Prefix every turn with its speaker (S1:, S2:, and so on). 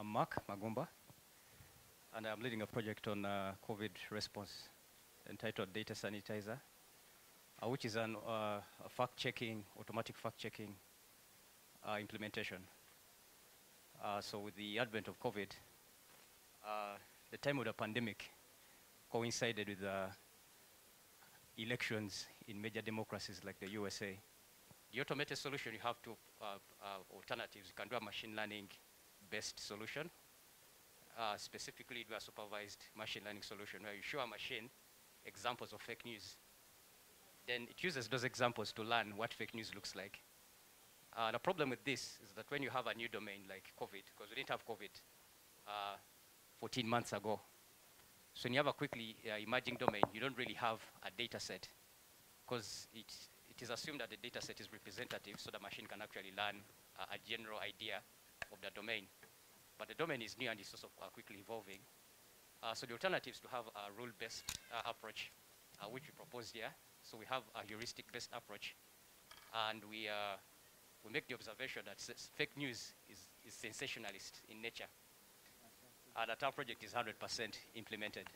S1: I'm Mark Magumba, and I'm leading a project on uh, COVID response entitled Data Sanitizer, uh, which is an uh, a fact-checking, automatic fact-checking uh, implementation. Uh, so with the advent of COVID, uh, the time of the pandemic coincided with the elections in major democracies like the USA. The automated solution, you have two uh, uh, alternatives. You can do a machine learning based solution. Uh, specifically, do a supervised machine learning solution where you show a machine examples of fake news. Then it uses those examples to learn what fake news looks like. Uh, the problem with this is that when you have a new domain like COVID, because we didn't have COVID uh, 14 months ago, so when you have a quickly uh, emerging domain, you don't really have a data set because it, it is assumed that the data set is representative so the machine can actually learn a general idea of the domain. But the domain is new and it's also uh, quickly evolving. Uh, so the alternative is to have a rule-based uh, approach, uh, which we propose here. So we have a heuristic-based approach, and we, uh, we make the observation that s- fake news is, is sensationalist in nature, and that our project is 100% implemented.